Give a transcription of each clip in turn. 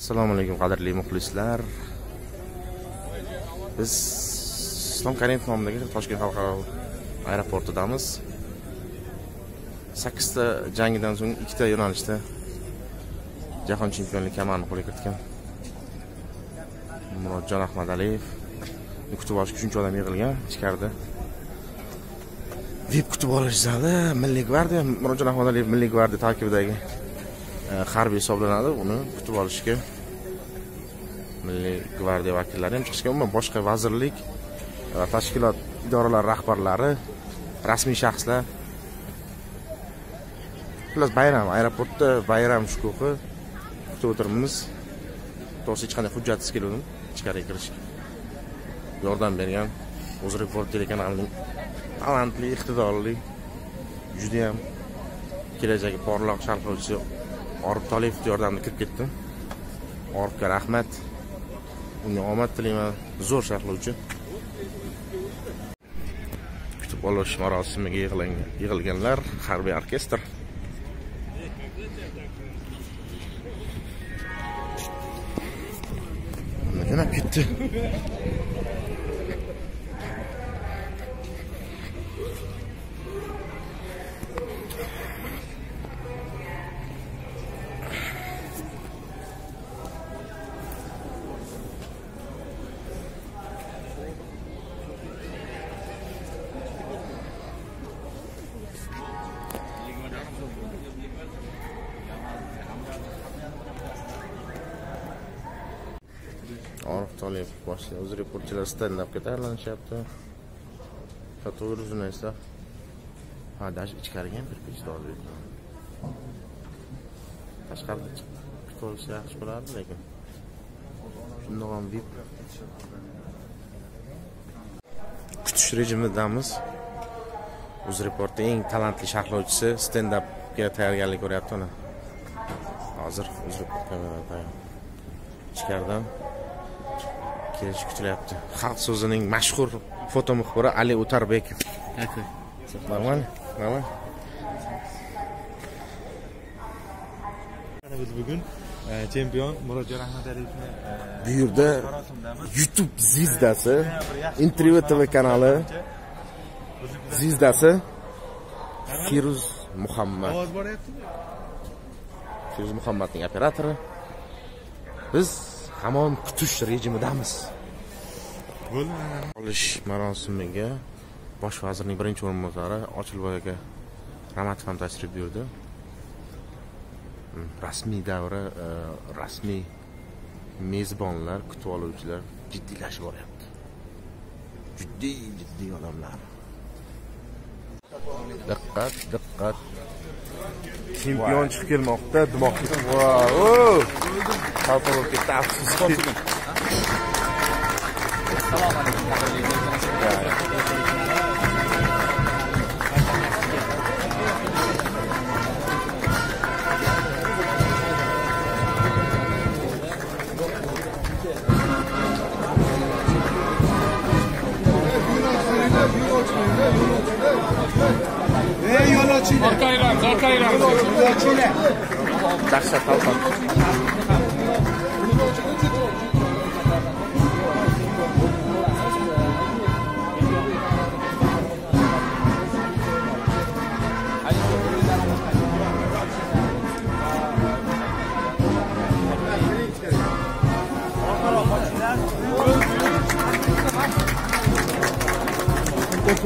assalomu alaykum qadrli muxlislar. Biz islom karimov nomidagi toshkent xalqaro aeroportidamiz. Sakkizta jangidan so'ng ikkita yo'nalishda jahon chempionlik kamarini qo'lga kiritgan. Murodjon ahmadaliyev kutib olishga shuncha odam yig'ilgan ichkarida vip kutib olish zali milliy gvardiya murodjon ahmadaliyev milliy gvardiya tarkibidagi E, harbiy hisoblanadi. Uni kutib olishga milliy gvardiya vakillari ham chiqishgan umuman boshqa vazirlik va tashkilot idoralar rahbarlari rasmiy shaxslar. Xullas bayram aeroportda bayram shukuhi kutib o'tiribmiz. To'g'risi hech qanday hujjatsiz kelgandim ichkariga kirishga yordam bergan UzReport telekanalining talantli iqtidorli judayam kelajagi porloq sharhlovchisi orif toliyevni yordamida kirib ketdim orifga rahmat. Unga omad tilayman. Zo'r sharhlovchi. Kutib olish marosimiga yig'ilganlar harbiy orkestr. Mana ketdi? Orif toliyev boshlaydi o'z reportchilar stendapga tayyorlanishyapti fotograf jurnalistlar ha даже ichkariga ham kirib ketishdi hozir tashqarida kutib olsa yaxshi bo'lardi lekin shundoq ham vip kutish rejimidamiz o'z reportda eng talantli sharhlovchisi stendapga tayyorgarlik ko'ryapti uni hozir o'z ichkaridan kelishi kutilyapti. Xalq so'zining mashhur foto muxbiri ali o'tarbekov нормально нормально biz bugun e, chempion murodjon ahmadaliyevni e, bu yerda youtube zvizdasi intervyu tv kanali zvizdasi firuz muhammad. Ovoz boryaptimi? Firuz muhammadning operatori. Biz hamon kutish rejimidamiz. Bo'ldi olish marosimiga bosh vazirning birinchi o'rinbosari ochilboy aka ramatov ham tashrif buyurdi. Mm, rasmiy davra e, rasmiy mezbonlar kutib oluvchilar jiddiylashib boryapti. Jiddiy jiddiy odamlar. Diqqat diqqat. Chempion chiqib kelmoqda dimoq Vau! xalqa bo'lib ketdi afsuski dahshat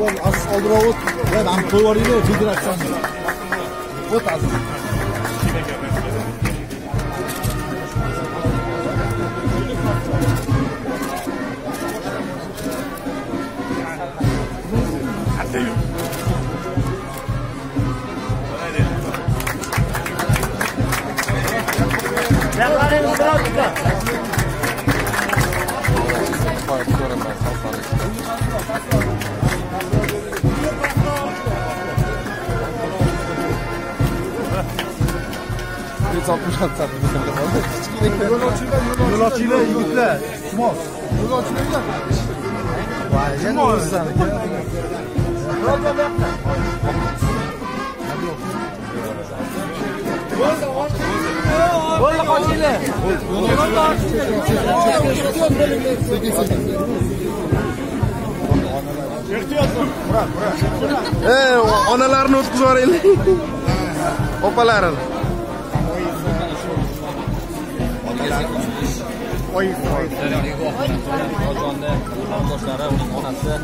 aziz qoldirib o't ham qo'yib yuboringlar tezroq o't aziz sattmışlar sattmışlar. Yol açıyla yol açıyla yükle. Moz. Yol açıyla yükle. Vay canım. Moz. Valla kaçıyla. Valla kaçıyla. Ee, onalarını o'tkazib yuboringlar. Opalarini. oy Qozonda qarindoshlari uning onasi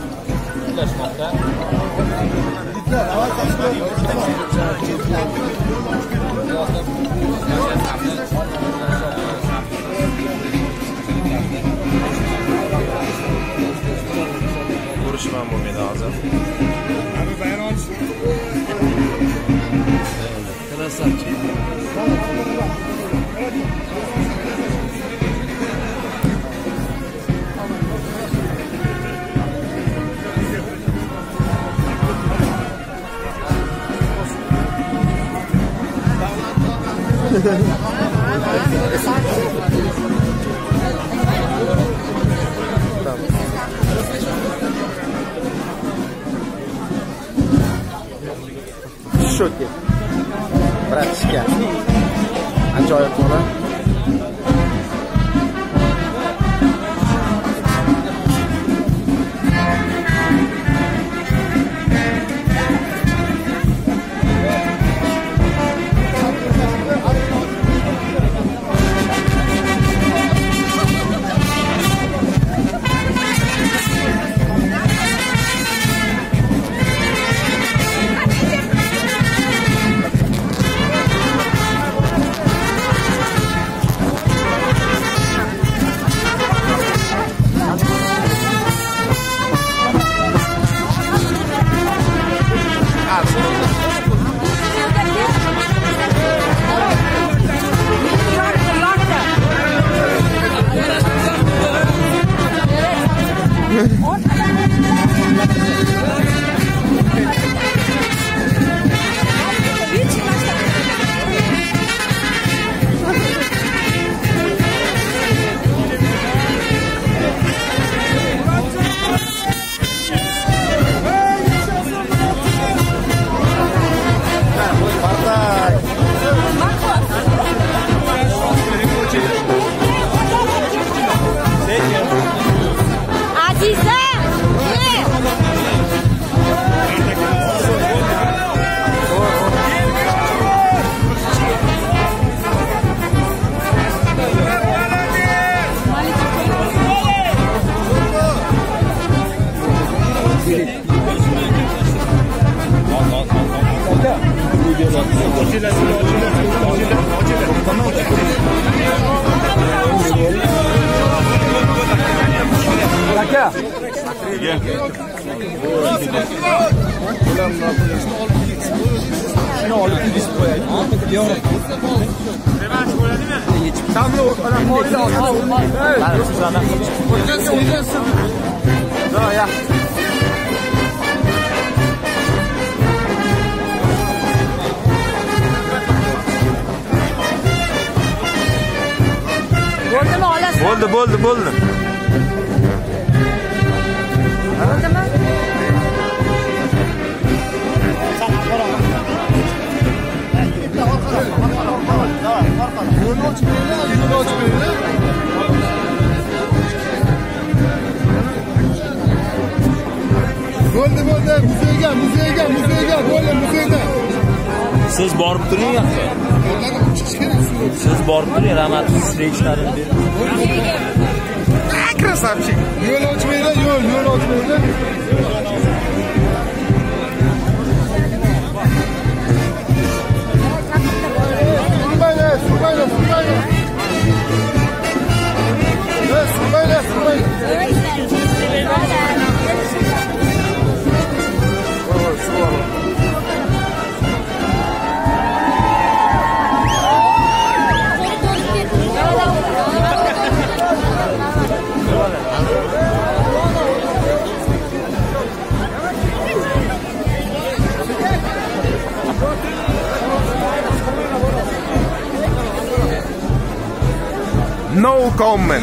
uylashmoqda. Görüşmem bu medazı. Hozir. Shoki. Bratishka. Ajoyib bola. aka shuni olib tegizib qo'yaylik bo'ladimi yaxshi Bo'ldimi olasiz? Bo'ldi, bo'ldi, bo'ldi. Bo'ldimi? Yo'lni ochmaylar, yo'lni ochmaylar. Bo'ldi, bo'ldi. Muzeyga, muzeyga, muzeyga, bo'ldi, muzeyda. Siz borib turing yaxshi. Siz borib turing, rahmat встречalarini berib. красавчик Yo'l ochmanglar yo'l, yo'l ochmanglar No comment.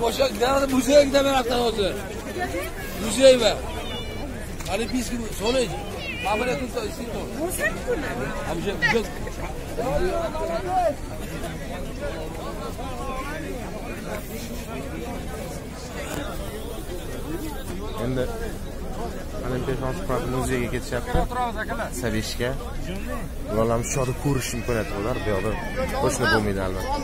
Boshqa granada muzeyga gidamayapti hozir muzey va олимпийский so'rang Mamlakat тут сидит. А уже уже endi olimpiya transport muzeyiga ketishyapti. Savishga. Ularni shu yoqda ko'rish imkoniyati bo'lar. Bu yoqda qo'shni bo'lmaydi albatta.